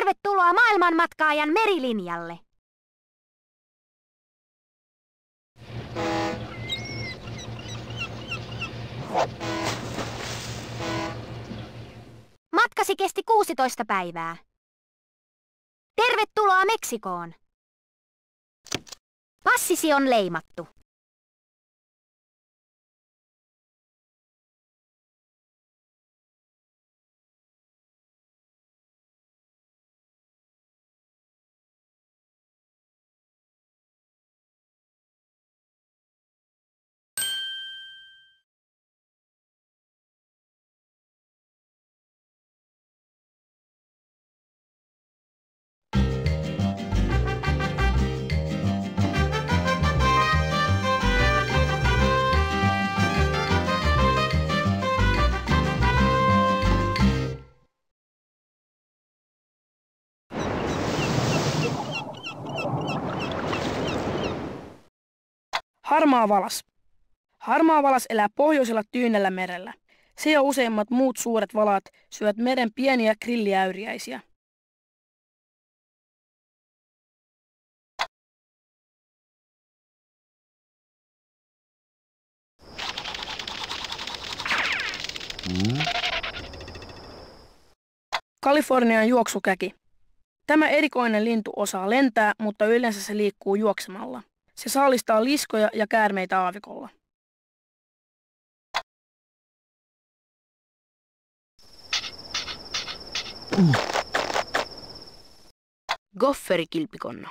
Tervetuloa maailmanmatkaajan merilinjalle. Matkasi kesti 16 päivää. Tervetuloa Meksikoon. Passisi on leimattu. Harmaa valas. Harmaa valas elää pohjoisella Tyynellä merellä. Se ja useimmat muut suuret valat syövät meren pieniä grilliäyriäisiä. Kalifornian juoksukäki. Tämä erikoinen lintu osaa lentää, mutta yleensä se liikkuu juoksemalla. Se saalistaa liskoja ja käärmeitä aavikolla. Gofferikilpikonna.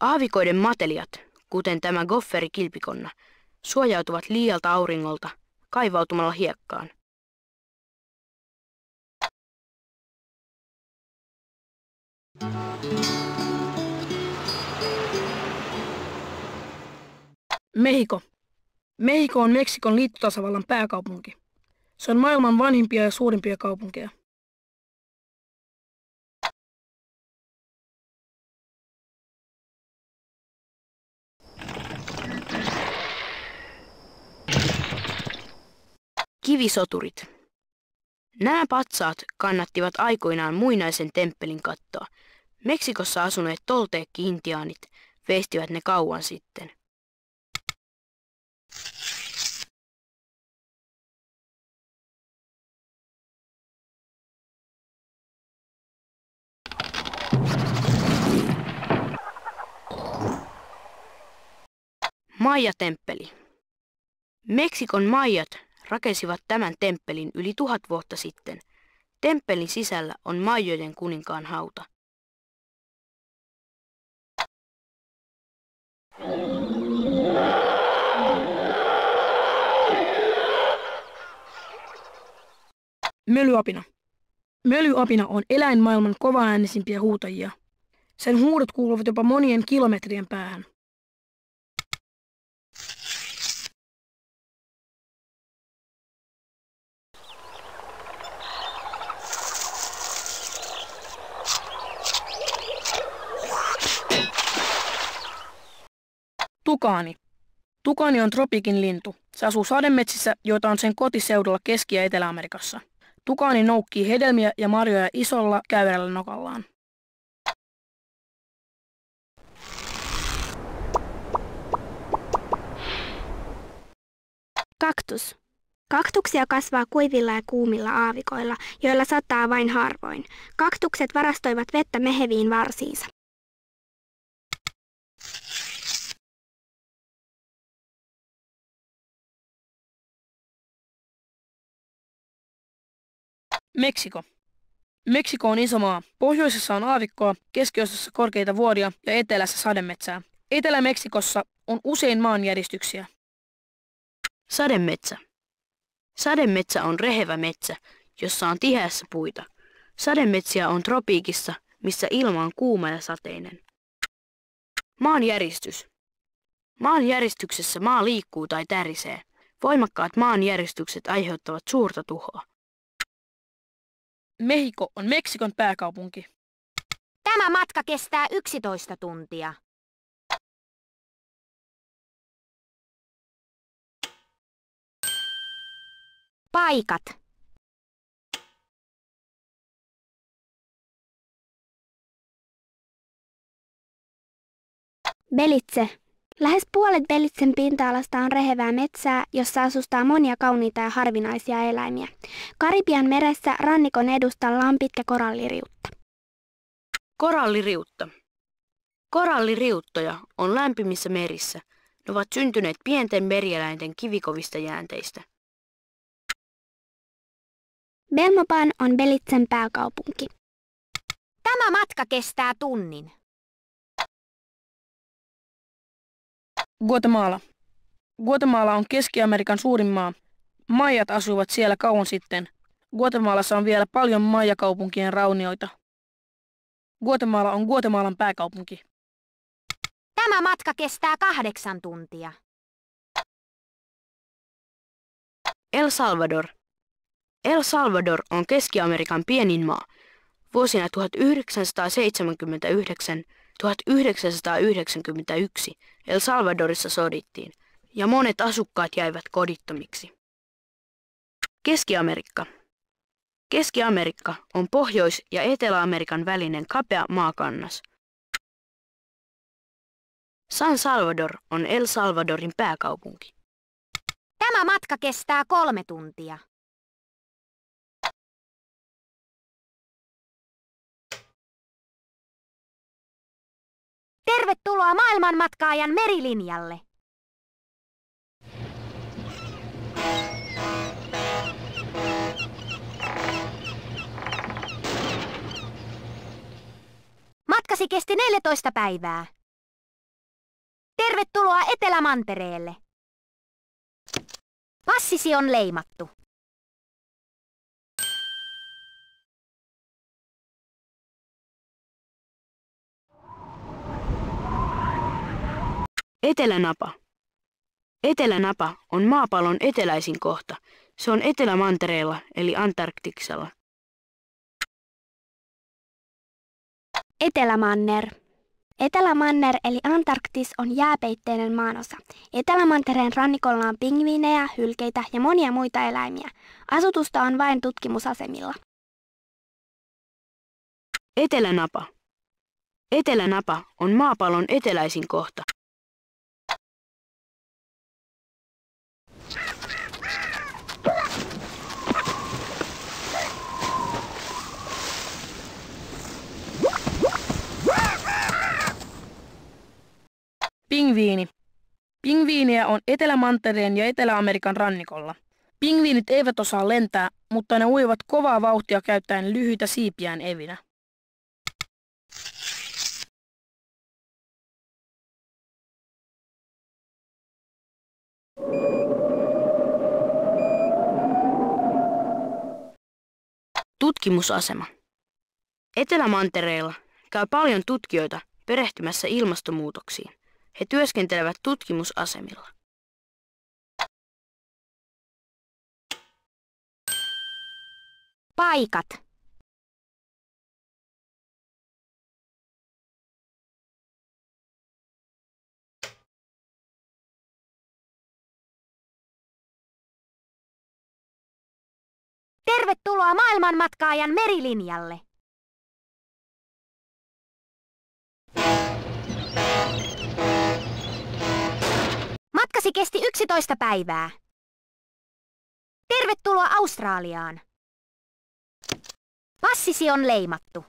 Aavikoiden matelijat, kuten tämä gofferikilpikonna, suojautuvat liialta auringolta kaivautumalla hiekkaan. Mehiko. Mehiko on Meksikon liittotasavallan pääkaupunki. Se on maailman vanhimpia ja suurimpia kaupunkeja. Kivisoturit. Nämä patsaat kannattivat aikoinaan muinaisen temppelin kattoa. Meksikossa asuneet tolteekki-intiaanit veistivät ne kauan sitten. Maija-temppeli. Meksikon maijat rakensivat tämän temppelin yli tuhat vuotta sitten. Temppelin sisällä on Maijojen kuninkaan hauta. Mölyapina. Mölyapina on eläinmaailman kovaäänisimpiä huutajia. Sen huudot kuuluvat jopa monien kilometrien päähän. Tukaani. Tukaani on tropikin lintu. Se asuu sademetsissä, joita on sen kotiseudulla Keski- ja Etelä-Amerikassa. Tukaani noukkii hedelmiä ja marjoja isolla käyrällä nokallaan. Kaktus. Kaktuksia kasvaa kuivilla ja kuumilla aavikoilla, joilla sataa vain harvoin. Kaktukset varastoivat vettä meheviin varsiinsa. Meksiko. Meksiko on iso maa. Pohjoisessa on aavikkoa, keskiosassa korkeita vuoria ja etelässä sademetsää. Etelä-Meksikossa on usein maanjäristyksiä. Sademetsä. Sademetsä on rehevä metsä, jossa on tiheässä puita. Sademetsiä on tropiikissa, missä ilma on kuuma ja sateinen. Maanjäristys. Maanjäristyksessä maa liikkuu tai tärisee. Voimakkaat maanjäristykset aiheuttavat suurta tuhoa. Mehiko on Meksikon pääkaupunki. Tämä matka kestää 11 tuntia. Paikat. Belitse. Lähes puolet Belitsen pinta-alasta on rehevää metsää, jossa asustaa monia kauniita ja harvinaisia eläimiä. Karibian meressä rannikon edustalla on pitkä koralliriutta. Koralliriutta. Koralliriuttoja on lämpimissä merissä. Ne ovat syntyneet pienten merieläinten kivikovista jäänteistä. Belmopan on Belitsen pääkaupunki. Tämä matka kestää tunnin. Guatemala. Guatemala on Keski-Amerikan suurin maa. Maijat asuivat siellä kauan sitten. Guatemalassa on vielä paljon Maija-kaupunkien raunioita. Guatemala on Guatemalan pääkaupunki. Tämä matka kestää kahdeksan tuntia. El Salvador. El Salvador on Keski-Amerikan pienin maa. Vuosina 1979-1991 El Salvadorissa sodittiin ja monet asukkaat jäivät kodittomiksi. Keski-Amerikka. Keski-Amerikka on Pohjois- ja Etelä-Amerikan välinen kapea maakannas. San Salvador on El Salvadorin pääkaupunki. Tämä matka kestää kolme tuntia. Tervetuloa maailmanmatkaajan merilinjalle. Matkasi kesti 14 päivää. Tervetuloa Etelämantereelle. Passisi on leimattu. Etelänapa. Etelänapa on maapallon eteläisin kohta. Se on Etelämantereella eli Antarktiksella. Etelämanner. Etelämanner eli Antarktis on jääpeitteinen maanosa. Etelämantereen rannikolla on pingviinejä, hylkeitä ja monia muita eläimiä. Asutusta on vain tutkimusasemilla. Etelänapa. Etelänapa on maapallon eteläisin kohta. Pingviini. Pingviiniä on Etelämantereen ja Etelä-Amerikan rannikolla. Pingviinit eivät osaa lentää, mutta ne uivat kovaa vauhtia käyttäen lyhyitä siipiään evinä. Tutkimusasema. Etelämantereella käy paljon tutkijoita perehtymässä ilmastonmuutoksiin. He työskentelevät tutkimusasemilla. Paikat. Tervetuloa maailmanmatkaajan merilinjalle. Matkasi kesti 11 päivää. Tervetuloa Australiaan. Passisi on leimattu.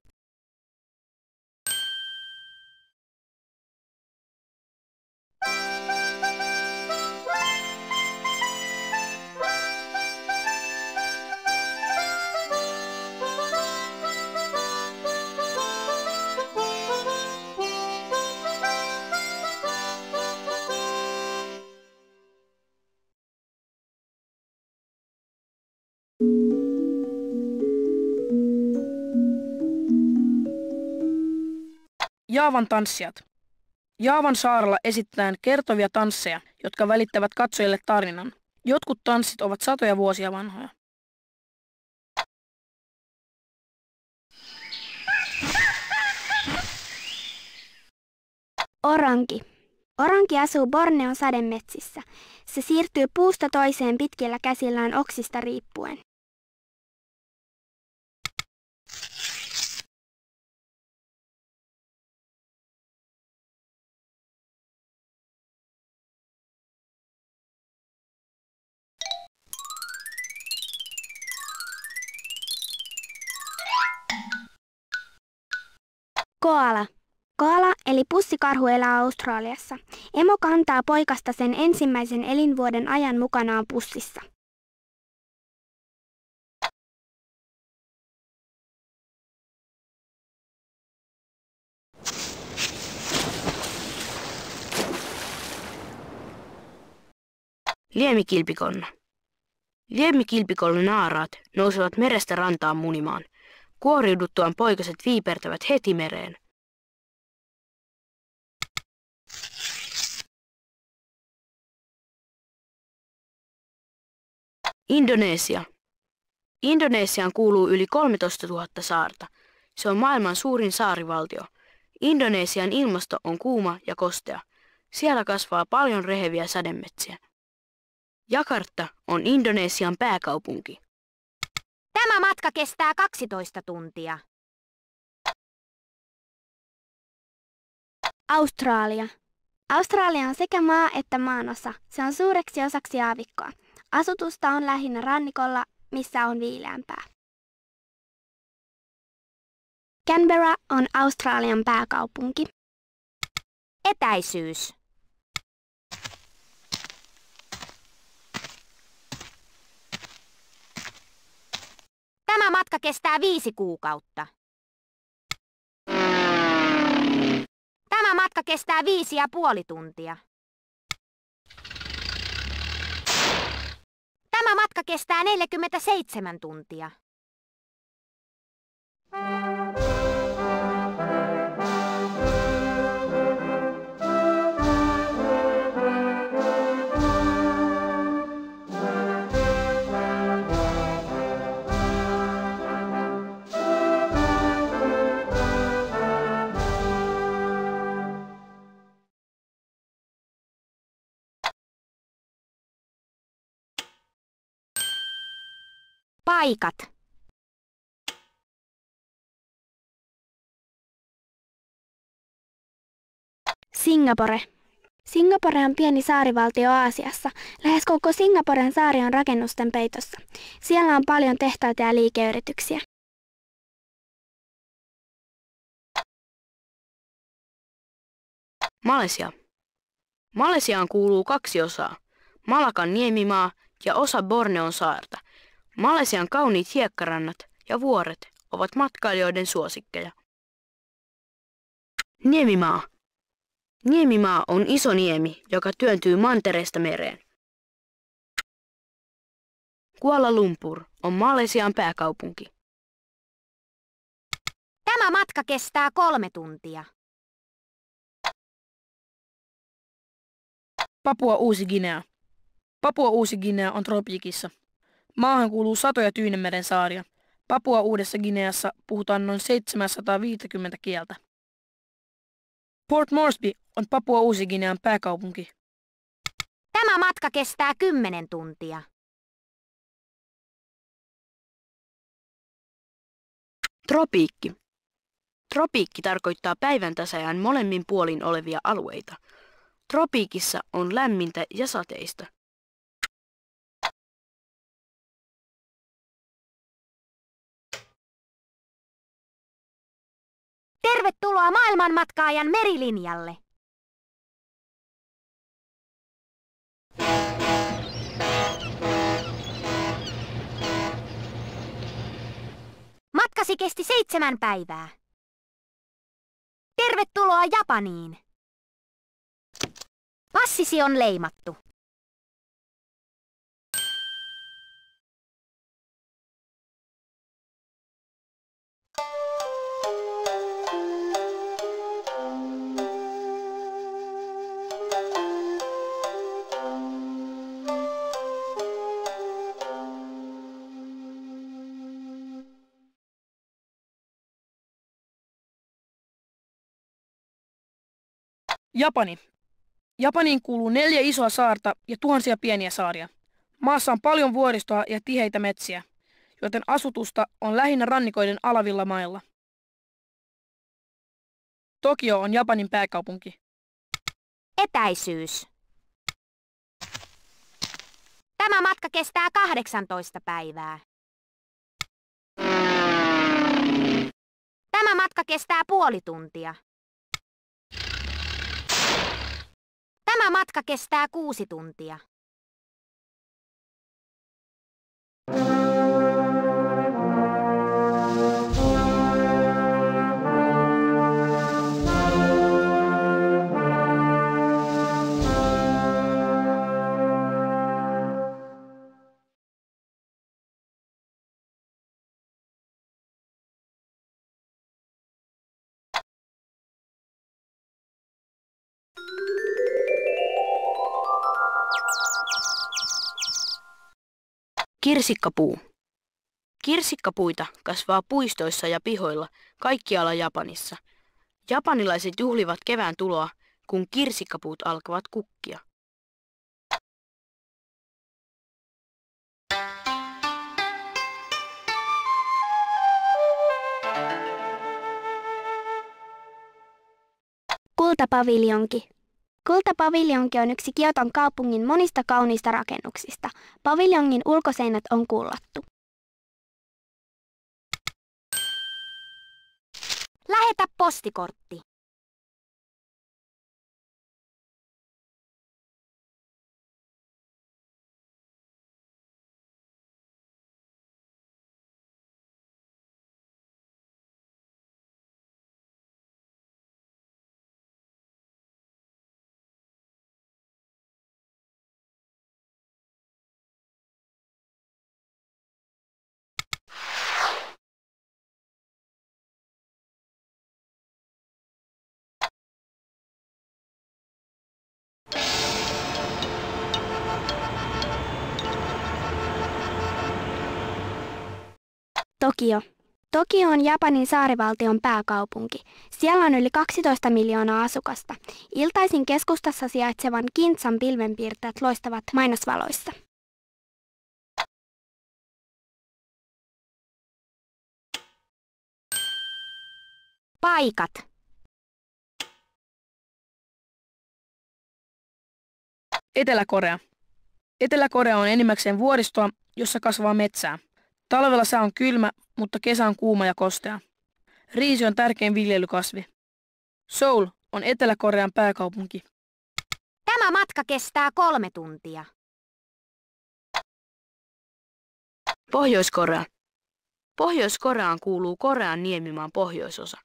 Jaavan tanssijat. Jaavan saarella esitetään kertovia tansseja, jotka välittävät katsojille tarinan. Jotkut tanssit ovat satoja vuosia vanhoja. Oranki. Oranki asuu Borneon sademetsissä. Se siirtyy puusta toiseen pitkillä käsillään oksista riippuen. Koala. Koala eli pussikarhu elää Australiassa. Emo kantaa poikasta sen ensimmäisen elinvuoden ajan mukanaan pussissa. Liemikilpikonna. Liemikilpikollon naaraat nousevat merestä rantaan munimaan. Kuoriuduttuaan poikaset viipertävät heti mereen. Indonesia. Indonesiaan kuuluu yli 13 000 saarta. Se on maailman suurin saarivaltio. Indonesian ilmasto on kuuma ja kostea. Siellä kasvaa paljon reheviä sademetsiä. Jakarta on Indonesian pääkaupunki. Tämä matka kestää 12 tuntia. Australia. Australia on sekä maa että maanosa. Se on suureksi osaksi aavikkoa. Asutusta on lähinnä rannikolla, missä on viileämpää. Canberra on Australian pääkaupunki. Etäisyys. Tämä matka kestää viisi kuukautta. Tämä matka kestää viisi ja puoli tuntia. Tämä matka kestää 47 tuntia. Paikat. Singapore. Singapore on pieni saarivaltio Aasiassa. Lähes koko Singaporen saari on rakennusten peitossa. Siellä on paljon tehtaita ja liikeyrityksiä. Malesia. Malesiaan kuuluu kaksi osaa. Malakan niemimaa ja osa Borneon saarta. Malesian kauniit hiekkarannat ja vuoret ovat matkailijoiden suosikkeja. Niemimaa. Niemimaa on iso niemi, joka työntyy mantereesta mereen. Kuala Lumpur on Malesian pääkaupunki. Tämä matka kestää kolme tuntia. Papua Uusi Guinea. Papua Uusi Guinea on tropiikissa. Maahan kuuluu satoja Tyynemeren saaria. Papua Uudessa Gineassa puhutaan noin 750 kieltä. Port Moresby on Papua Uusi Ginean pääkaupunki. Tämä matka kestää 10 tuntia. Tropiikki. Tropiikki tarkoittaa päivän tasajan molemmin puolin olevia alueita. Tropiikissa on lämmintä ja sateista. Tervetuloa maailmanmatkaajan merilinjalle. Matkasi kesti seitsemän päivää. Tervetuloa Japaniin. Passisi on leimattu. Japani. Japaniin kuuluu neljä isoa saarta ja tuhansia pieniä saaria. Maassa on paljon vuoristoa ja tiheitä metsiä, joten asutusta on lähinnä rannikoiden alavilla mailla. Tokio on Japanin pääkaupunki. Etäisyys. Tämä matka kestää 18 päivää. Tämä matka kestää puoli tuntia. Tämä matka kestää kuusi tuntia. Kirsikkapuu. Kirsikkapuita kasvaa puistoissa ja pihoilla kaikkialla Japanissa. Japanilaiset juhlivat kevään tuloa, kun kirsikkapuut alkavat kukkia. Kultapaviljonki. Kultapaviljonki on yksi Kioton kaupungin monista kauniista rakennuksista. Paviljongin ulkoseinät on kullattu. Lähetä postikortti. Tokio. Tokio on Japanin saarivaltion pääkaupunki. Siellä on yli 12 miljoonaa asukasta. Iltaisin keskustassa sijaitsevan Kintsan pilvenpiirtäjät loistavat mainosvaloissa. Paikat. Etelä-Korea. Etelä-Korea on enimmäkseen vuoristoa, jossa kasvaa metsää. Talvella sää on kylmä, mutta kesä on kuuma ja kostea. Riisi on tärkein viljelykasvi. Seoul on Etelä-Korean pääkaupunki. Tämä matka kestää kolme tuntia. Pohjois-Korea. Pohjois-Koreaan kuuluu Korean niemimaan pohjoisosa.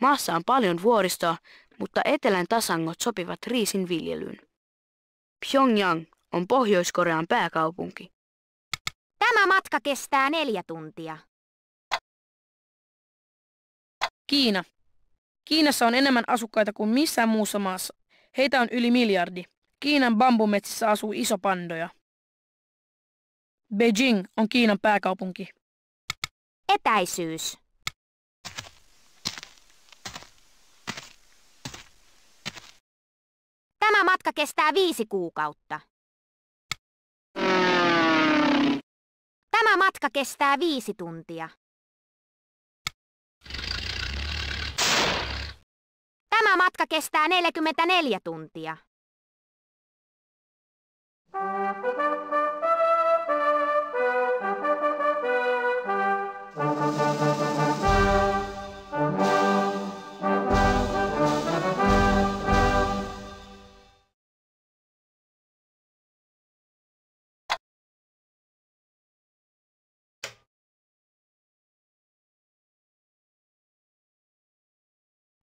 Maassa on paljon vuoristoa, mutta etelän tasangot sopivat riisin viljelyyn. Pyongyang on Pohjois-Korean pääkaupunki. Tämä matka kestää neljä tuntia. Kiina. Kiinassa on enemmän asukkaita kuin missään muussa maassa. Heitä on yli miljardi. Kiinan bambumetsissä asuu iso pandoja. Beijing on Kiinan pääkaupunki. Etäisyys. Tämä matka kestää viisi kuukautta. Tämä matka kestää viisi tuntia. Tämä matka kestää 44 tuntia.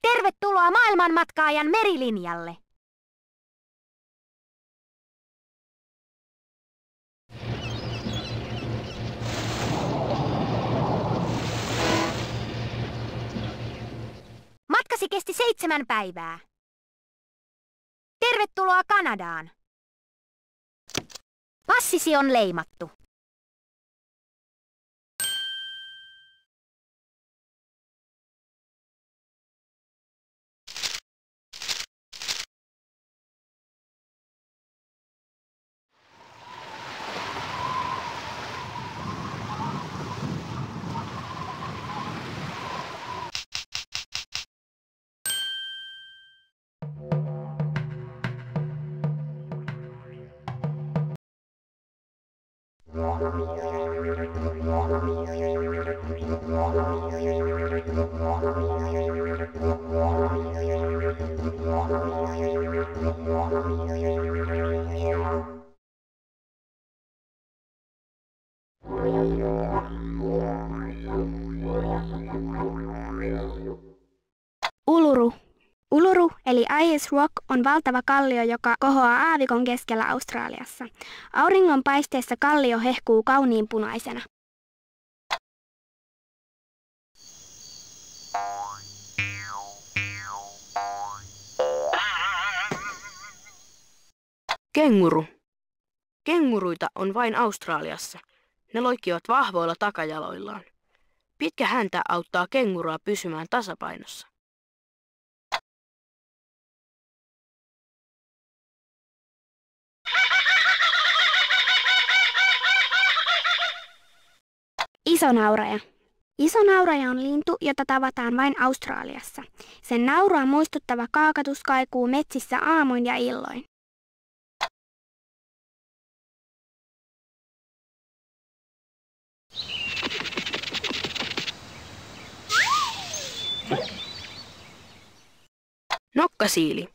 Tervetuloa maailmanmatkaajan merilinjalle. Matkasi kesti seitsemän päivää. Tervetuloa Kanadaan. Passisi on leimattu. Ice Rock on valtava kallio, joka kohoaa aavikon keskellä Australiassa. Auringon paisteessa kallio hehkuu kauniin punaisena. Kenguru. Kenguruita on vain Australiassa. Ne loikkivat vahvoilla takajaloillaan. Pitkä häntä auttaa kengurua pysymään tasapainossa. Iso nauraja. Iso nauraja on lintu, jota tavataan vain Australiassa. Sen naurua muistuttava kaakatus kaikuu metsissä aamuin ja illoin. Nokkasiili.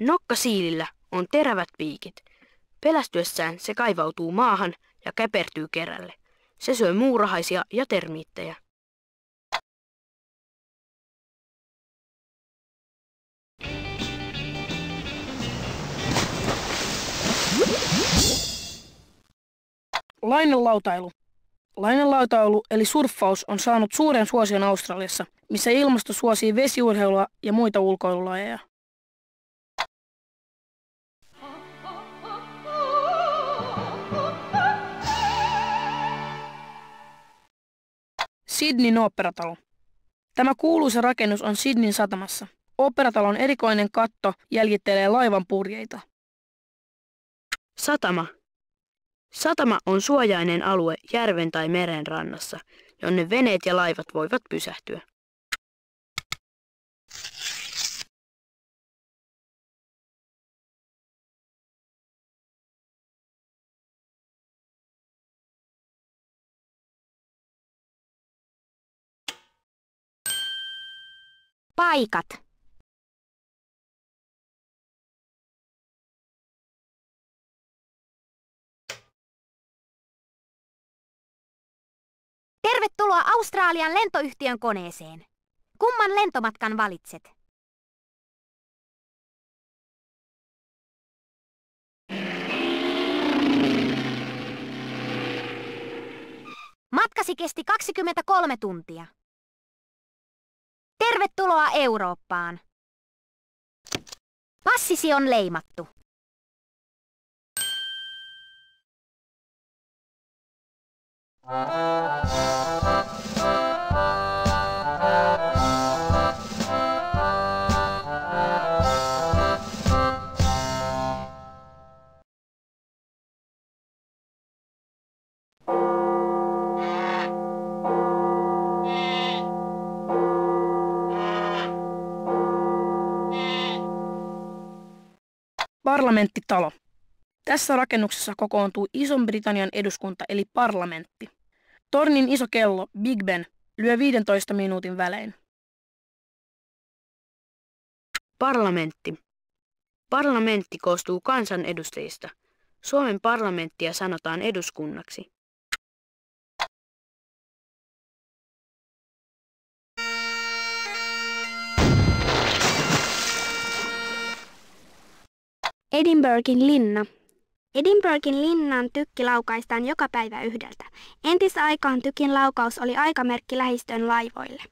Nokkasiilillä on terävät piikit. Pelästyessään se kaivautuu maahan ja käpertyy kerälle. Se syö muurahaisia ja termiittejä. Lainelautailu. Lainelautailu eli surffaus on saanut suuren suosion Australiassa, missä ilmasto suosii vesiurheilua ja muita ulkoilulajeja. Sydneyn oopperatalo. Tämä kuuluisa rakennus on Sydneyn satamassa. Oopperatalon erikoinen katto jäljittelee laivan purjeita. Satama. Satama on suojainen alue järven tai meren rannassa, jonne veneet ja laivat voivat pysähtyä. Paikat. Tervetuloa Australian lentoyhtiön koneeseen. Kumman lentomatkan valitset? Matkasi kesti 23 tuntia. Tervetuloa Eurooppaan. Passisi on leimattu. Parlamenttitalo. Tässä rakennuksessa kokoontuu Ison-Britannian eduskunta eli parlamentti. Tornin iso kello, Big Ben, lyö 15 minuutin välein. Parlamentti. Parlamentti koostuu kansanedustajista. Suomen parlamenttia sanotaan eduskunnaksi. Edinburghin linna. Edinburghin linnan tykki laukaistaan joka päivä yhdeltä. Entisaikaan tykin laukaus oli aikamerkki lähistön laivoille.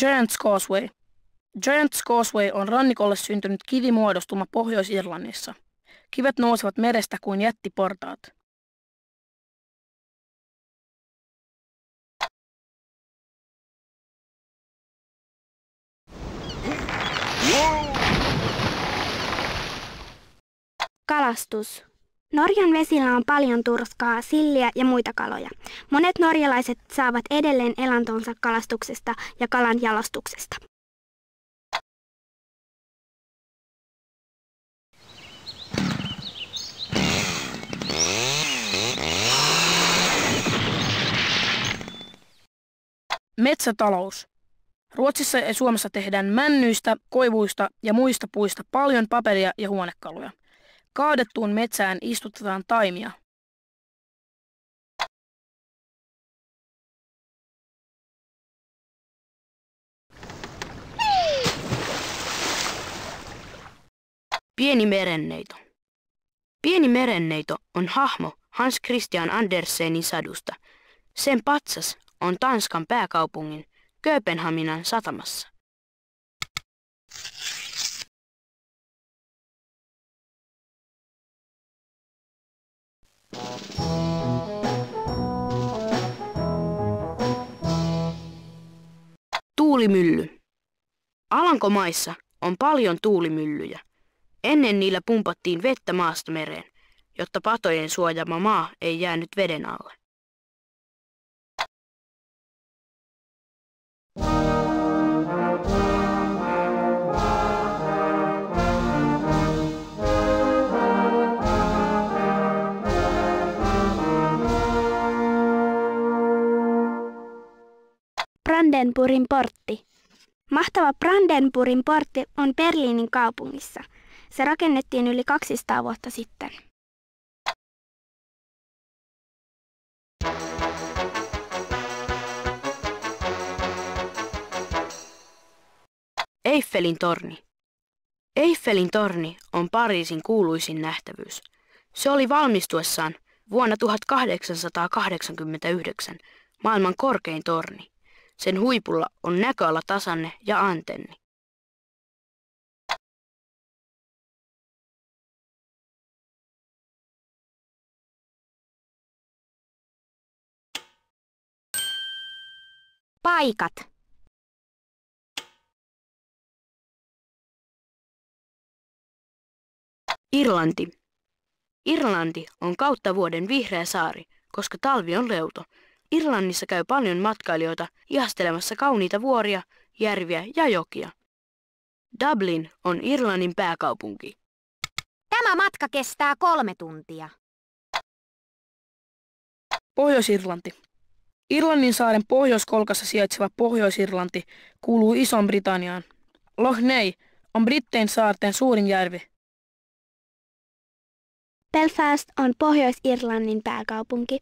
Giant's Causeway. Giant's Causeway on rannikolle syntynyt kivimuodostuma Pohjois-Irlannissa. Kivet nousevat merestä kuin jättiportaat. Kalastus. Norjan vesillä on paljon turskaa, silliä ja muita kaloja. Monet norjalaiset saavat edelleen elantonsa kalastuksesta ja kalan jalostuksesta. Metsätalous. Ruotsissa ja Suomessa tehdään männyistä, koivuista ja muista puista paljon paperia ja huonekaluja. Kaadettuun metsään istutetaan taimia. Pieni merenneito. Pieni merenneito on hahmo Hans Christian Andersenin sadusta. Sen patsas on Tanskan pääkaupungin Kööpenhaminan satamassa. Tuulimylly. Alankomaissa on paljon tuulimyllyjä. Ennen niillä pumpattiin vettä maasta mereen, jotta patojen suojama maa ei jäänyt veden alle. Brandenburgin portti. Mahtava Brandenburgin portti on Berliinin kaupungissa. Se rakennettiin yli 200 vuotta sitten. Eiffelin torni. Eiffelin torni on Pariisin kuuluisin nähtävyys. Se oli valmistuessaan vuonna 1889 maailman korkein torni. Sen huipulla on näköala tasanne ja antenni. Paikat. Irlanti. Irlanti on kautta vuoden vihreä saari, koska talvi on leuto. Irlannissa käy paljon matkailijoita ihastelemassa kauniita vuoria, järviä ja jokia. Dublin on Irlannin pääkaupunki. Tämä matka kestää kolme tuntia. Pohjois-Irlanti. Irlannin saaren pohjoiskolkassa sijaitseva Pohjois-Irlanti kuuluu Isoon Britanniaan. Loch Ney on Brittein saarten suurin järvi. Belfast on Pohjois-Irlannin pääkaupunki.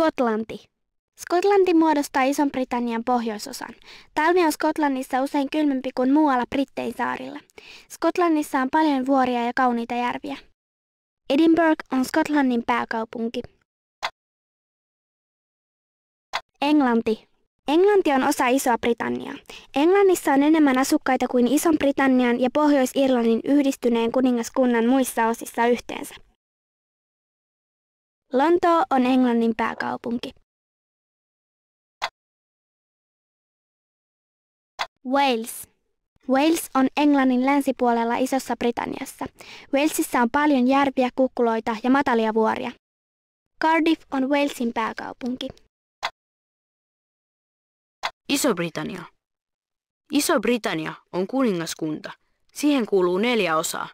Skotlanti. Skotlanti muodostaa Ison-Britannian pohjoisosan. Talvi on Skotlannissa usein kylmempi kuin muualla Brittein saarilla. Skotlannissa on paljon vuoria ja kauniita järviä. Edinburgh on Skotlannin pääkaupunki. Englanti. Englanti on osa Isoa Britanniaa. Englannissa on enemmän asukkaita kuin Ison-Britannian ja Pohjois-Irlannin yhdistyneen kuningaskunnan muissa osissa yhteensä. Lontoo on Englannin pääkaupunki. Wales. Wales on Englannin länsipuolella Isossa Britanniassa. Walesissa on paljon järviä, kukkuloita ja matalia vuoria. Cardiff on Walesin pääkaupunki. Iso-Britannia. Iso-Britannia on kuningaskunta. Siihen kuuluu neljä osaa.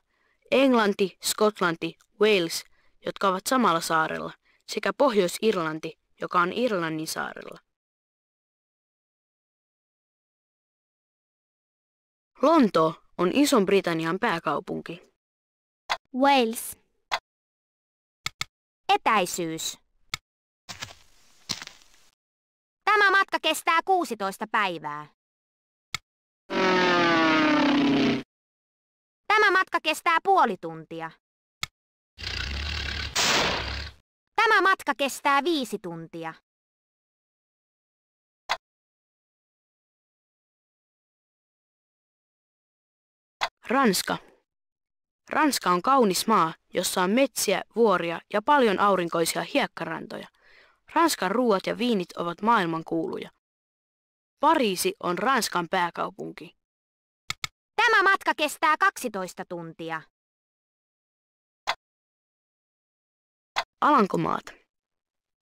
Englanti, Skotlanti, Wales, jotka ovat samalla saarella, sekä Pohjois-Irlanti, joka on Irlannin saarella. Lonto on Ison-Britannian pääkaupunki. Wales. Etäisyys. Tämä matka kestää 16 päivää. Tämä matka kestää puoli tuntia. Tämä matka kestää viisi tuntia. Ranska. Ranska on kaunis maa, jossa on metsiä, vuoria ja paljon aurinkoisia hiekkarantoja. Ranskan ruoat ja viinit ovat maailman kuuluja. Pariisi on Ranskan pääkaupunki. Tämä matka kestää 12 tuntia. Alankomaat.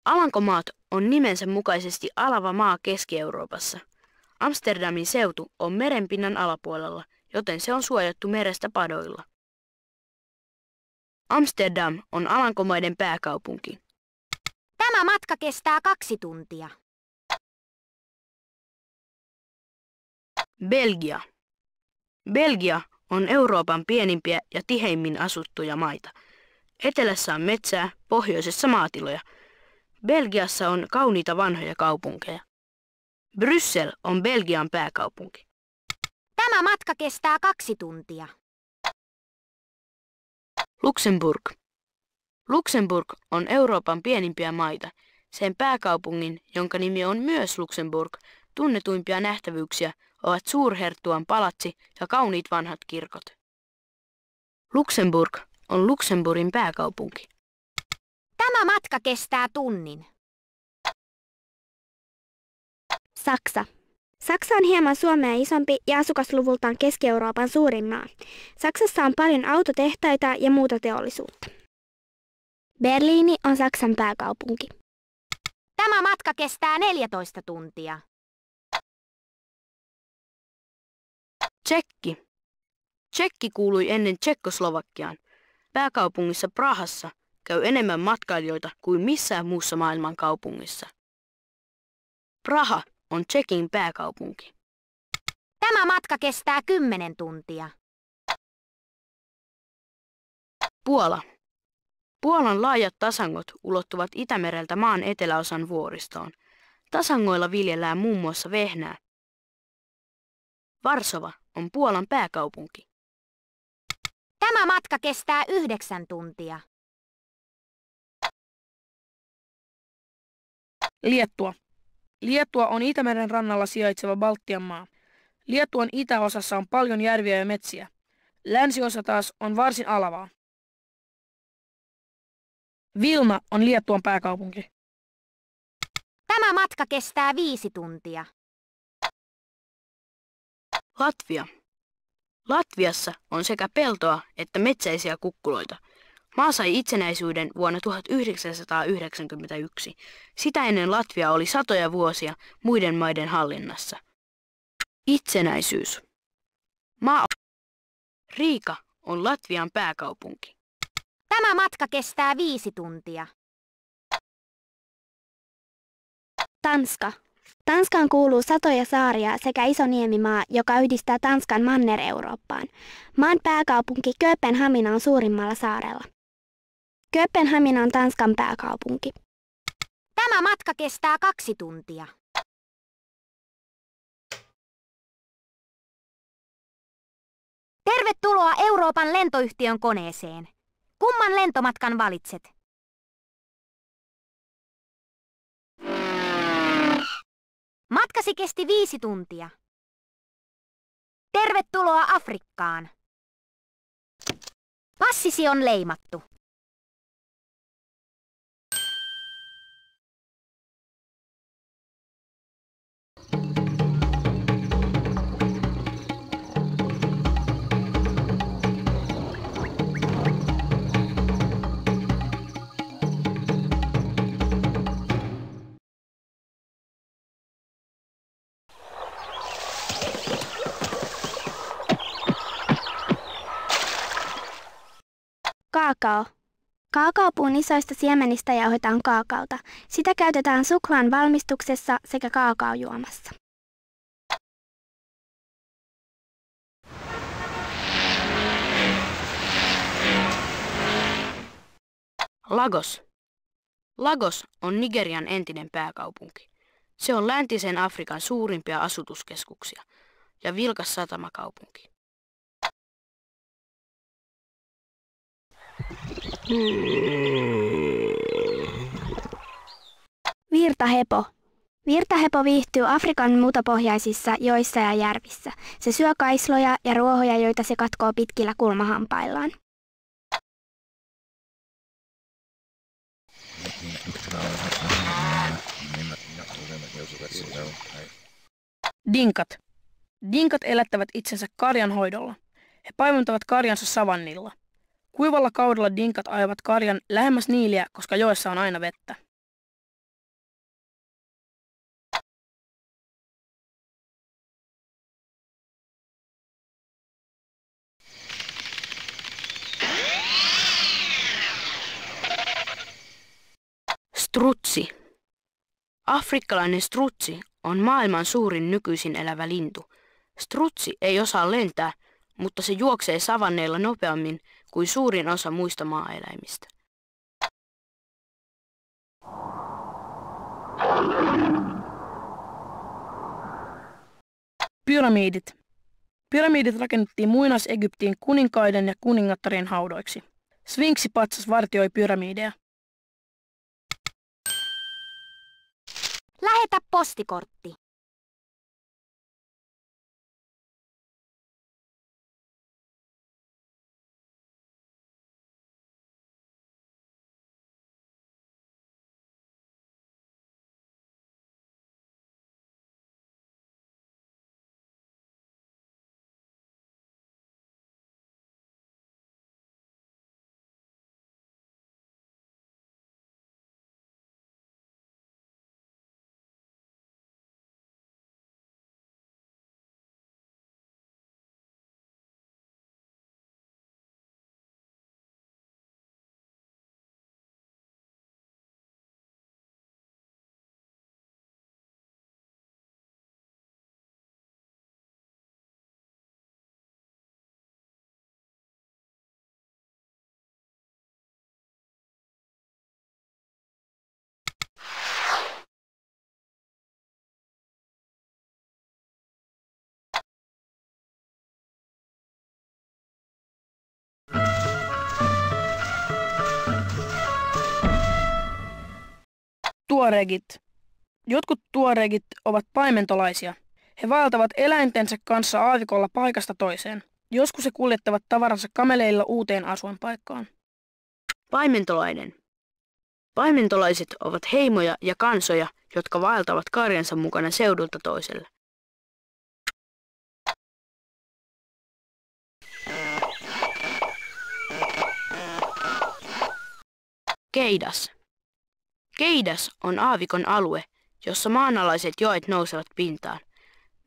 Alankomaat on nimensä mukaisesti alava maa Keski-Euroopassa. Amsterdamin seutu on merenpinnan alapuolella, joten se on suojattu merestä padoilla. Amsterdam on Alankomaiden pääkaupunki. Tämä matka kestää kaksi tuntia. Belgia. Belgia on Euroopan pienimpiä ja tiheimmin asuttuja maita. Etelässä on metsää, pohjoisessa maatiloja. Belgiassa on kauniita vanhoja kaupunkeja. Bryssel on Belgian pääkaupunki. Tämä matka kestää kaksi tuntia. Luxemburg. Luxemburg on Euroopan pienimpiä maita. Sen pääkaupungin, jonka nimi on myös Luxemburg, tunnetuimpia nähtävyyksiä ovat suurherttuan palatsi ja kauniit vanhat kirkot. Luxemburg on Luxemburgin pääkaupunki. Tämä matka kestää tunnin. Saksa. Saksa on hieman Suomea isompi ja asukasluvultaan Keski-Euroopan suurin maa. Saksassa on paljon autotehtaita ja muuta teollisuutta. Berliini on Saksan pääkaupunki. Tämä matka kestää 14 tuntia. Tsekki. Tsekki kuului ennen Tsekkoslovakiaan. Pääkaupungissa Prahassa käy enemmän matkailijoita kuin missään muussa maailman kaupungissa. Praha on Tsekin pääkaupunki. Tämä matka kestää 10 tuntia. Puola. Puolan laajat tasangot ulottuvat Itämereltä maan eteläosan vuoristoon. Tasangoilla viljellään muun muassa vehnää. Varsova on Puolan pääkaupunki. Tämä matka kestää 9 tuntia. Liettua. Liettua on Itämeren rannalla sijaitseva Baltian maa. Liettuan itäosassa on paljon järviä ja metsiä. Länsiosa taas on varsin alavaa. Vilna on Liettuan pääkaupunki. Tämä matka kestää viisi tuntia. Latvia. Latviassa on sekä peltoa että metsäisiä kukkuloita. Maa sai itsenäisyyden vuonna 1991. Sitä ennen Latvia oli satoja vuosia muiden maiden hallinnassa. Itsenäisyys. Maa Riika on Latvian pääkaupunki. Tämä matka kestää viisi tuntia. Tanska. Tanskaan kuuluu satoja saaria sekä iso niemimaa, joka yhdistää Tanskan Manner-Eurooppaan. Maan pääkaupunki Kööpenhamina on suurimmalla saarella. Kööpenhamina on Tanskan pääkaupunki. Tämä matka kestää kaksi tuntia. Tervetuloa Euroopan lentoyhtiön koneeseen. Kumman lentomatkan valitset? Matkasi kesti viisi tuntia. Tervetuloa Afrikkaan. Passisi on leimattu. Kaakao. Kaakaopuun isoista siemenistä jauhetaan kaakaota. Sitä käytetään suklaan valmistuksessa sekä kaakaojuomassa. Lagos. Lagos on Nigerian entinen pääkaupunki. Se on läntisen Afrikan suurimpia asutuskeskuksia ja vilkas satamakaupunki. Virtahepo. Virtahepo viihtyy Afrikan mutapohjaisissa joissa ja järvissä. Se syö kaisloja ja ruohoja, joita se katkoo pitkillä kulmahampaillaan. Dinkat. Dinkat elättävät itsensä karjan hoidolla. He paimentavat karjansa savannilla. Kuivalla kaudella dinkat ajavat karjan lähemmäs niiliä, koska joessa on aina vettä. Strutsi. Afrikkalainen strutsi on maailman suurin nykyisin elävä lintu. Strutsi ei osaa lentää, mutta se juoksee savanneilla nopeammin kuin suurin osa muista maaeläimistä. Pyramidit. Pyramidit rakennettiin muinais-Egyptiin kuninkaiden ja kuningattarien haudoiksi. Sfinksipatsas vartioi pyramideja. Lähetä postikortti. Tuoregit. Jotkut tuoregit ovat paimentolaisia. He vaeltavat eläintensä kanssa aavikolla paikasta toiseen. Joskus he kuljettavat tavaransa kameleilla uuteen asuinpaikkaan. Paimentolainen. Paimentolaiset ovat heimoja ja kansoja, jotka vaeltavat karjansa mukana seudulta toiselle. Keidas. Keidas on aavikon alue, jossa maanalaiset joet nousevat pintaan.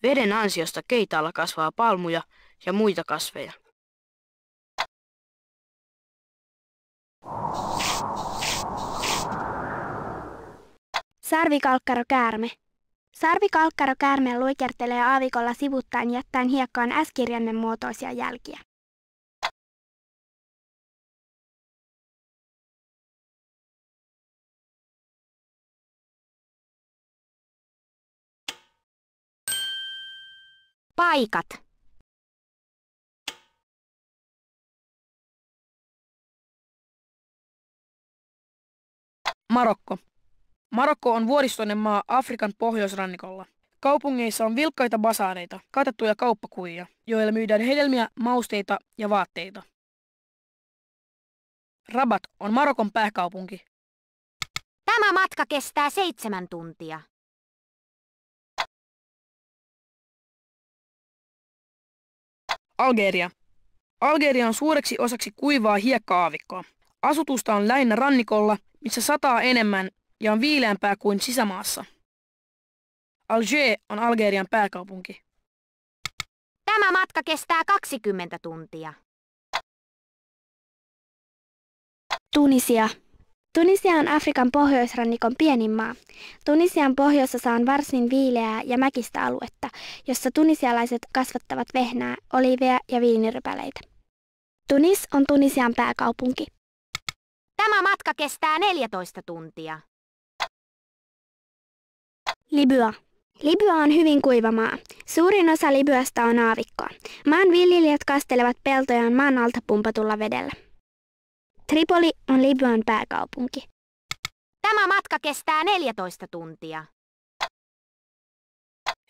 Veden ansiosta keitaalla kasvaa palmuja ja muita kasveja. Sarvikalkkarokäärme. Sarvikalkkarokäärme luikertelee aavikolla sivuttain jättäen hiekkaan äskirjannen muotoisia jälkiä. Paikat. Marokko. Marokko on vuoristoinen maa Afrikan pohjoisrannikolla. Kaupungeissa on vilkkaita basaareita, katettuja kauppakuvia, joilla myydään hedelmiä, mausteita ja vaatteita. Rabat on Marokon pääkaupunki. Tämä matka kestää seitsemän tuntia. Algeria. Algeria on suureksi osaksi kuivaa hiekka-aavikkoa. Asutusta on lähinnä rannikolla, missä sataa enemmän ja on viileämpää kuin sisämaassa. Alger on Algerian pääkaupunki. Tämä matka kestää 20 tuntia. Tunisia. Tunisia on Afrikan pohjoisrannikon pienin maa. Tunisian pohjoisessa on varsin viileää ja mäkistä aluetta, jossa tunisialaiset kasvattavat vehnää, oliiveja ja viinirypäleitä. Tunis on Tunisian pääkaupunki. Tämä matka kestää 14 tuntia. Libya. Libya on hyvin kuiva maa. Suurin osa Libyasta on aavikkoa. Maan viljelijät kastelevat peltojaan maan alta pumpatulla vedellä. Tripoli on Libyan pääkaupunki. Tämä matka kestää 14 tuntia.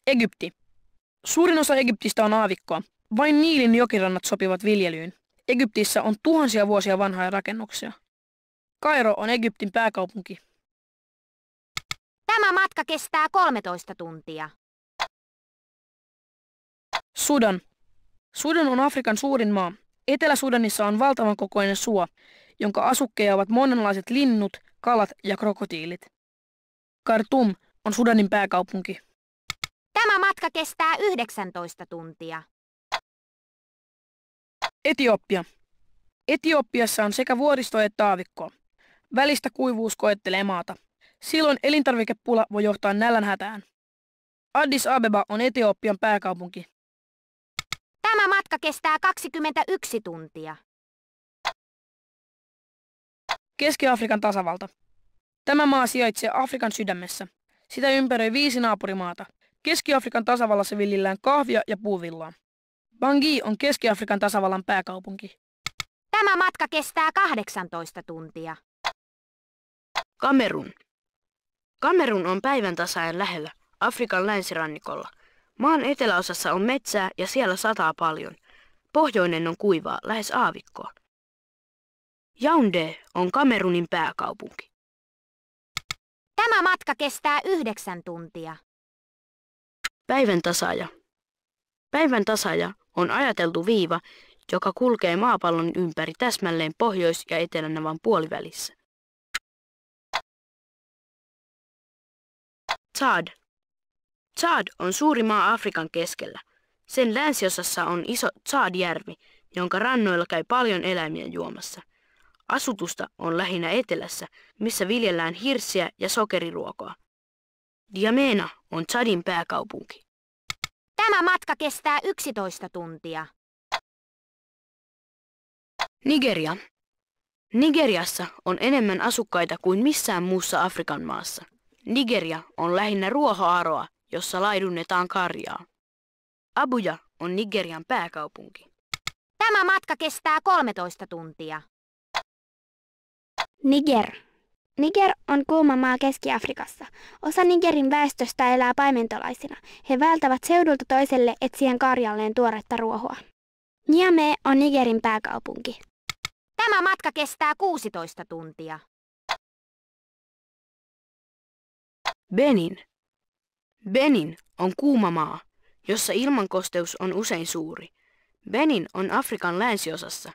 Egypti. Suurin osa Egyptistä on aavikkoa. Vain Niilin jokirannat sopivat viljelyyn. Egyptissä on tuhansia vuosia vanhoja rakennuksia. Kairo on Egyptin pääkaupunki. Tämä matka kestää 13 tuntia. Sudan. Sudan on Afrikan suurin maa. Etelä-Sudanissa on valtavan kokoinen suo, jonka asukkeja ovat monenlaiset linnut, kalat ja krokotiilit. Khartoum on Sudanin pääkaupunki. Tämä matka kestää 19 tuntia. Etiopia. Etiopiassa on sekä vuoristo että aavikkoa. Välistä kuivuus koettelee maata. Silloin elintarvikepula voi johtaa nälänhätään. Addis Abeba on Etiopian pääkaupunki. Tämä matka kestää 21 tuntia. Keski-Afrikan tasavalta. Tämä maa sijaitsee Afrikan sydämessä. Sitä ympäröi viisi naapurimaata. Keski-Afrikan tasavallassa viljellään kahvia ja puuvillaa. Bangui on Keski-Afrikan tasavallan pääkaupunki. Tämä matka kestää 18 tuntia. Kamerun. Kamerun on päivän tasajan lähellä, Afrikan länsirannikolla. Maan eteläosassa on metsää ja siellä sataa paljon. Pohjoinen on kuivaa, lähes aavikkoa. Yaoundé on Kamerunin pääkaupunki. Tämä matka kestää 9 tuntia. Päivän tasaja. Päivän tasaja on ajateltu viiva, joka kulkee maapallon ympäri täsmälleen pohjois- ja etelänavan puolivälissä. Chad. Chad on suuri maa Afrikan keskellä. Sen länsiosassa on iso Chad-järvi, jonka rannoilla käy paljon eläimiä juomassa. Asutusta on lähinnä etelässä, missä viljellään hirssiä ja sokeriruokoa. Diamena on Chadin pääkaupunki. Tämä matka kestää 11 tuntia. Nigeria. Nigeriassa on enemmän asukkaita kuin missään muussa Afrikan maassa. Nigeria on lähinnä ruohoaroa, jossa laidunnetaan karjaa. Abuja on Nigerian pääkaupunki. Tämä matka kestää 13 tuntia. Niger. Niger on kuuma maa Keski-Afrikassa. Osa Nigerin väestöstä elää paimentolaisina. He vältävät seudulta toiselle etsien karjalleen tuoretta ruohoa. Niamey on Nigerin pääkaupunki. Tämä matka kestää 16 tuntia. Benin. Benin on kuuma maa, jossa ilmankosteus on usein suuri. Benin on Afrikan länsiosassa.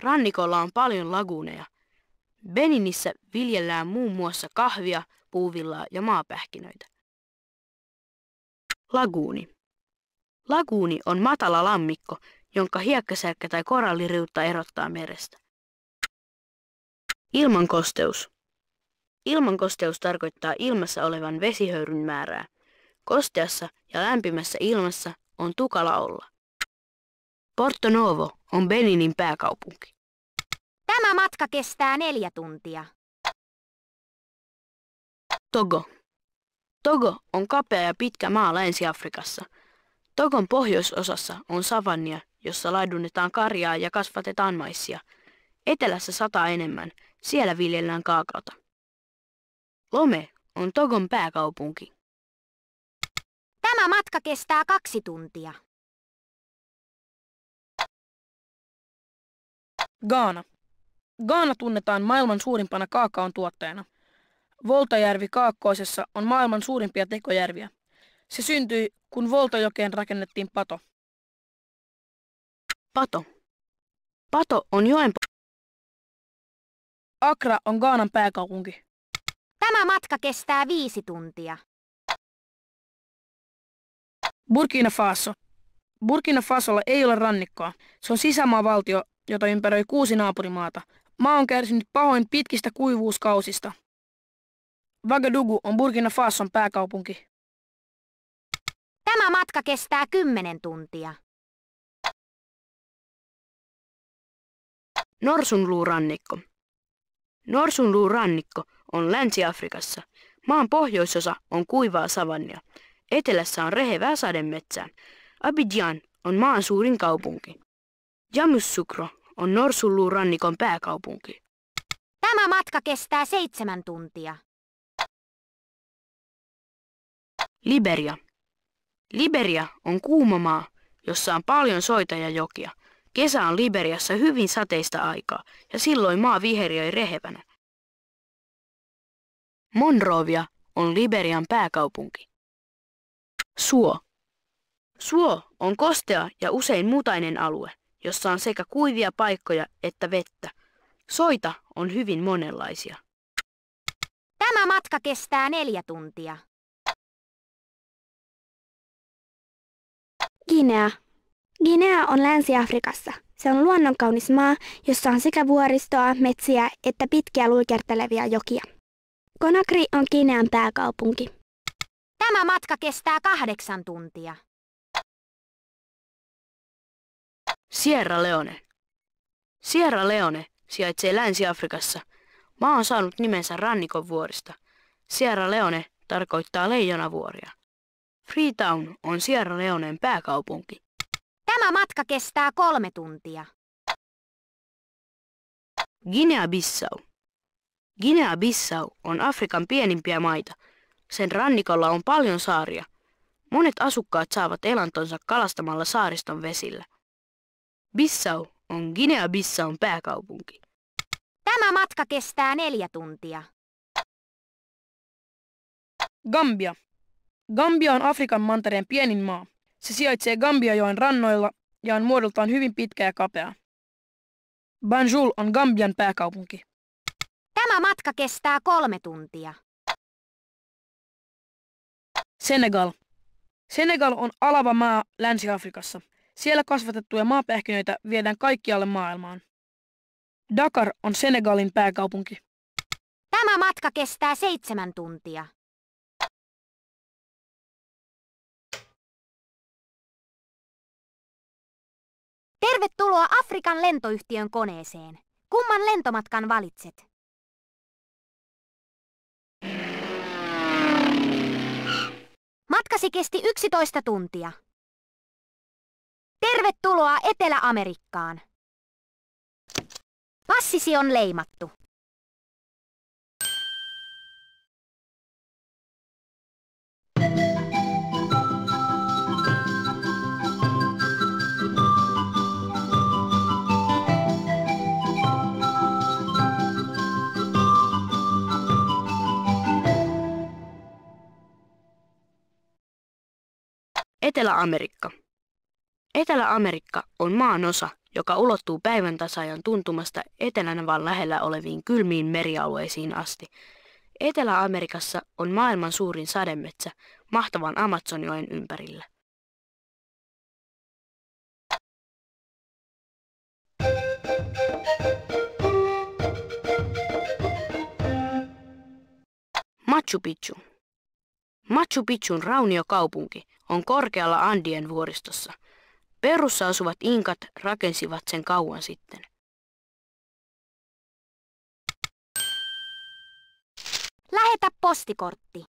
Rannikolla on paljon laguuneja. Beninissä viljellään muun muassa kahvia, puuvillaa ja maapähkinöitä. Laguuni. Laguuni on matala lammikko, jonka hiekkasärkkä tai koralliriutta erottaa merestä. Ilmankosteus. Ilmankosteus tarkoittaa ilmassa olevan vesihöyryn määrää. Kosteassa ja lämpimässä ilmassa on tukala olla. Porto Novo on Beninin pääkaupunki. Tämä matka kestää neljä tuntia. Togo. Togo on kapea ja pitkä maa Länsi-Afrikassa. Togon pohjoisosassa on savannia, jossa laidunnetaan karjaa ja kasvatetaan maissia. Etelässä sataa enemmän, siellä viljellään kaakaota. Lome on Togon pääkaupunki. Tämä matka kestää kaksi tuntia. Gaana. Gaana tunnetaan maailman suurimpana kaakaon tuottajana. Voltajärvi Kaakkoisessa on maailman suurimpia tekojärviä. Se syntyi, kun Voltajokeen rakennettiin pato. Pato. Pato on joen Accra on Gaanan pääkaupunki. Tämä matka kestää viisi tuntia. Burkina Faso. Burkina Fasolla ei ole rannikkoa. Se on sisämaavaltio, jota ympäröi kuusi naapurimaata. Maa on kärsinyt pahoin pitkistä kuivuuskausista. Vagadugu on Burkina Fason pääkaupunki. Tämä matka kestää kymmenen tuntia. Norsunluurannikko. Norsunluurannikko on Länsi-Afrikassa. Maan pohjoisosa on kuivaa savannia. Etelässä on rehevää sademetsää. Abidjan on maan suurin kaupunki. Jamussukro on Norsunluurannikon pääkaupunki. Tämä matka kestää seitsemän tuntia. Liberia. Liberia on kuuma maa, jossa on paljon soita ja jokia. Kesä on Liberiassa hyvin sateista aikaa ja silloin maa viheriöi rehevänä. Monrovia on Liberian pääkaupunki. Suo. Suo on kostea ja usein mutainen alue, jossa on sekä kuivia paikkoja että vettä. Soita on hyvin monenlaisia. Tämä matka kestää neljä tuntia. Guinea. Guinea on Länsi-Afrikassa. Se on luonnonkaunis maa, jossa on sekä vuoristoa, metsiä että pitkiä luikertelevia jokia. Conakry on Guinean pääkaupunki. Tämä matka kestää kahdeksan tuntia. Sierra Leone. Sierra Leone sijaitsee Länsi-Afrikassa. Maa on saanut nimensä rannikon vuorista. Sierra Leone tarkoittaa leijonavuoria. Freetown on Sierra Leoneen pääkaupunki. Tämä matka kestää kolme tuntia. Guinea-Bissau. Guinea-Bissau on Afrikan pienimpiä maita. Sen rannikolla on paljon saaria. Monet asukkaat saavat elantonsa kalastamalla saariston vesillä. Bissau on Guinea-Bissaun pääkaupunki. Tämä matka kestää neljä tuntia. Gambia. Gambia on Afrikan mantereen pienin maa. Se sijaitsee Gambiajoen rannoilla ja on muodoltaan hyvin pitkä ja kapea. Banjul on Gambian pääkaupunki. Tämä matka kestää kolme tuntia. Senegal. Senegal on alava maa Länsi-Afrikassa. Siellä kasvatettuja maapähkinöitä viedään kaikkialle maailmaan. Dakar on Senegalin pääkaupunki. Tämä matka kestää seitsemän tuntia. Tervetuloa Afrikan lentoyhtiön koneeseen. Kumman lentomatkan valitset? Matkasi kesti 11 tuntia. Tervetuloa Etelä-Amerikkaan. Passisi on leimattu. Etelä-Amerikka. Etelä-Amerikka on maan osa, joka ulottuu päivän tasajan tuntumasta etelänävan lähellä oleviin kylmiin merialueisiin asti. Etelä-Amerikassa on maailman suurin sademetsä mahtavan Amazonjoen ympärillä. Machu Picchu. Machu Picchun rauniokaupunki on korkealla Andien vuoristossa. Perussa asuvat inkat rakensivat sen kauan sitten. Lähetä postikortti.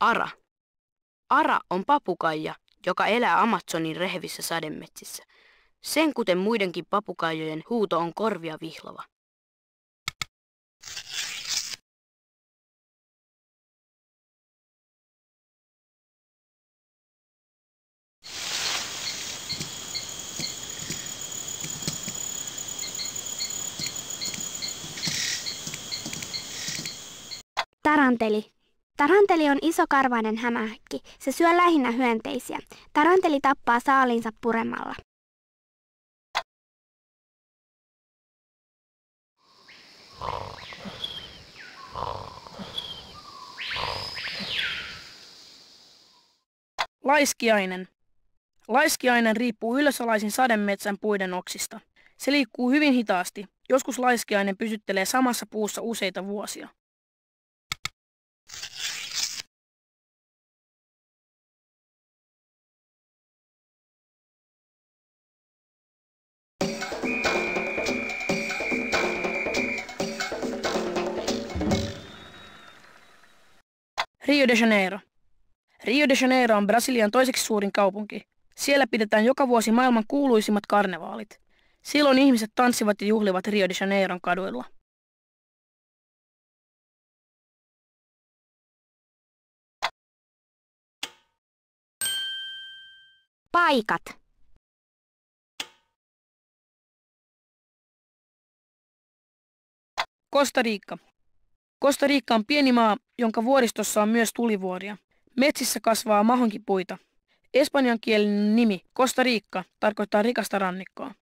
Ara. Ara on papukaija, joka elää Amazonin rehevissä sademetsissä. Sen kuten muidenkin papukaijojen huuto on korvia vihlova. Taranteli. Taranteli on isokarvainen hämähäkki. Se syö lähinnä hyönteisiä. Taranteli tappaa saaliinsa puremalla. Laiskiainen. Laiskiainen riippuu ylösalaisin sademetsän puiden oksista. Se liikkuu hyvin hitaasti. Joskus laiskiainen pysyttelee samassa puussa useita vuosia. Rio de Janeiro. Rio de Janeiro on Brasilian toiseksi suurin kaupunki. Siellä pidetään joka vuosi maailman kuuluisimmat karnevaalit. Silloin ihmiset tanssivat ja juhlivat Rio de Janeiron kaduilla. Paikat. Costa Rica. Costa Rica on pieni maa, jonka vuoristossa on myös tulivuoria. Metsissä kasvaa mahonkipuita. Espanjankielinen nimi Costa Rica tarkoittaa rikasta rannikkoa.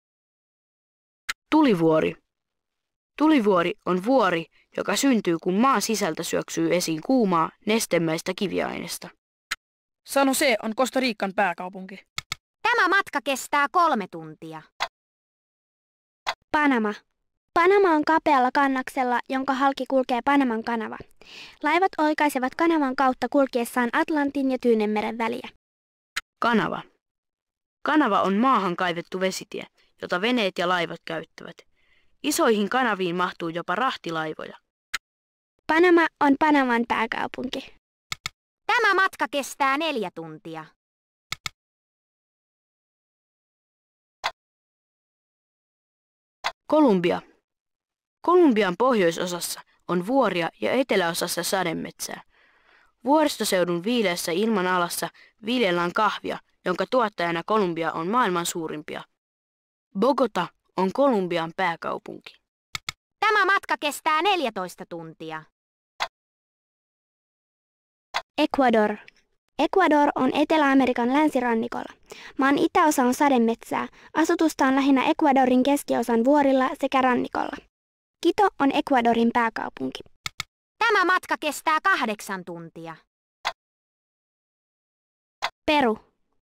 Tulivuori. Tulivuori on vuori, joka syntyy, kun maan sisältä syöksyy esiin kuumaa, nestemäistä kiviainesta. San Jose on Costa Rican pääkaupunki. Tämä matka kestää kolme tuntia. Panama. Panama on kapealla kannaksella, jonka halki kulkee Panaman kanava. Laivat oikaisevat kanavan kautta kulkiessaan Atlantin ja Tyynenmeren väliä. Kanava. Kanava on maahan kaivettu vesitie, jota veneet ja laivat käyttävät. Isoihin kanaviin mahtuu jopa rahtilaivoja. Panama on Panaman pääkaupunki. Tämä matka kestää neljä tuntia. Kolumbia. Kolumbian pohjoisosassa on vuoria ja eteläosassa sademetsää. Vuoristoseudun viileässä ilmanalassa viljellään kahvia, jonka tuottajana Kolumbia on maailman suurimpia. Bogota on Kolumbian pääkaupunki. Tämä matka kestää 14 tuntia. Ecuador. Ecuador on Etelä-Amerikan länsirannikolla. Maan itäosa on sademetsää. Asutusta on lähinnä Ecuadorin keskiosan vuorilla sekä rannikolla. Quito on Ecuadorin pääkaupunki. Tämä matka kestää kahdeksan tuntia. Peru.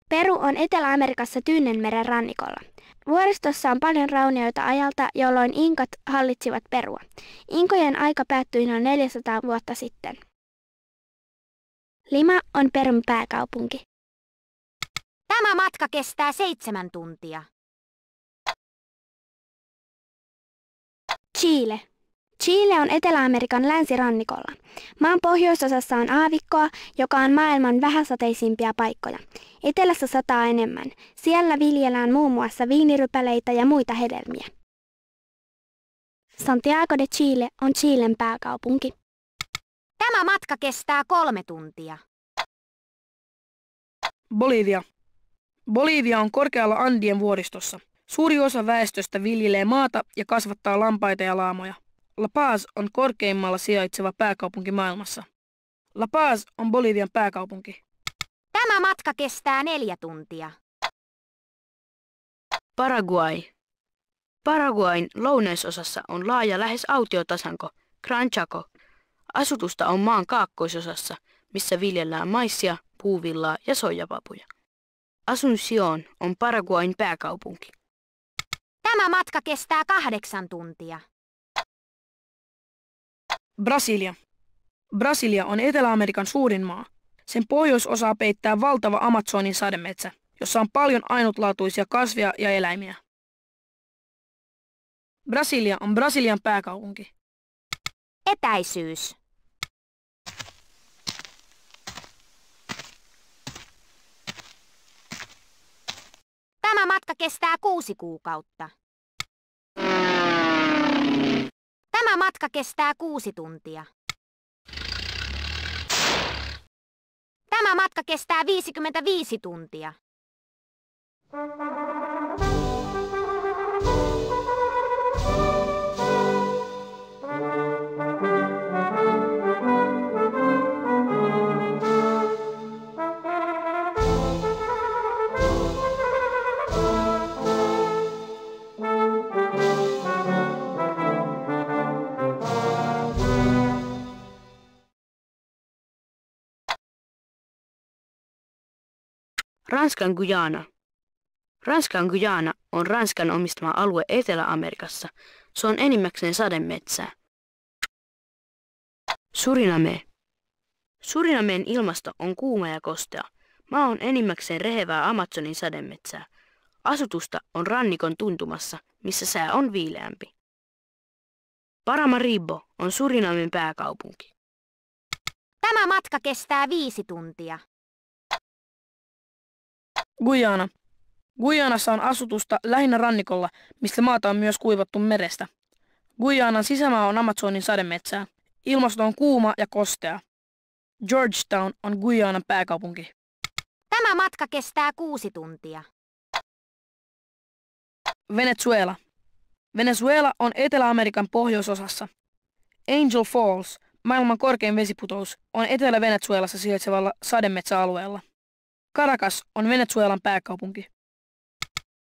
Peru on Etelä-Amerikassa Tyynenmeren rannikolla. Vuoristossa on paljon raunioita ajalta, jolloin inkat hallitsivat Perua. Inkojen aika päättyi noin 400 vuotta sitten. Lima on Perun pääkaupunki. Tämä matka kestää seitsemän tuntia. Chile. Chile on Etelä-Amerikan länsirannikolla. Maan pohjoisosassa on aavikkoa, joka on maailman vähäsateisimpia paikkoja. Etelässä sataa enemmän. Siellä viljellään muun muassa viinirypäleitä ja muita hedelmiä. Santiago de Chile on Chilen pääkaupunki. Tämä matka kestää kolme tuntia. Bolivia. Bolivia on korkealla Andien vuoristossa. Suuri osa väestöstä viljelee maata ja kasvattaa lampaita ja laamoja. La Paz on korkeimmalla sijaitseva pääkaupunki maailmassa. La Paz on Bolivian pääkaupunki. Tämä matka kestää neljä tuntia. Paraguay. Paraguain lounaisosassa on laaja lähes autiotasanko, Gran Chaco. Asutusta on maan kaakkoisosassa, missä viljellään maissia, puuvillaa ja soijapapuja. Asunción on Paraguain pääkaupunki. Tämä matka kestää kahdeksan tuntia. Brasilia. Brasilia on Etelä-Amerikan suurin maa. Sen pohjoisosaa peittää valtava Amazonin sademetsä, jossa on paljon ainutlaatuisia kasvia ja eläimiä. Brasilia on Brasilian pääkaupunki. Etäisyys. Tämä matka kestää kuusi kuukautta. Tämä matka kestää kuusi tuntia. Tämä matka kestää 55 tuntia. Ranskan Guyana. Ranskan Guyana on Ranskan omistama alue Etelä-Amerikassa. Se on enimmäkseen sademetsää. Suriname. Surinameen ilmasto on kuuma ja kostea. Maa on enimmäkseen rehevää Amazonin sademetsää. Asutusta on rannikon tuntumassa, missä sää on viileämpi. Paramaribo on Surinamen pääkaupunki. Tämä matka kestää viisi tuntia. Guyana. Guyanassa on asutusta lähinnä rannikolla, mistä maata on myös kuivattu merestä. Guyanan sisämaa on Amazonin sademetsää. Ilmasto on kuuma ja kostea. Georgetown on Guyanan pääkaupunki. Tämä matka kestää kuusi tuntia. Venezuela. Venezuela on Etelä-Amerikan pohjoisosassa. Angel Falls, maailman korkein vesiputous, on Etelä-Venezuelassa sijaitsevalla sademetsäalueella. Caracas on Venezuelan pääkaupunki.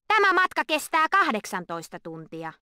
Tämä matka kestää 18 tuntia.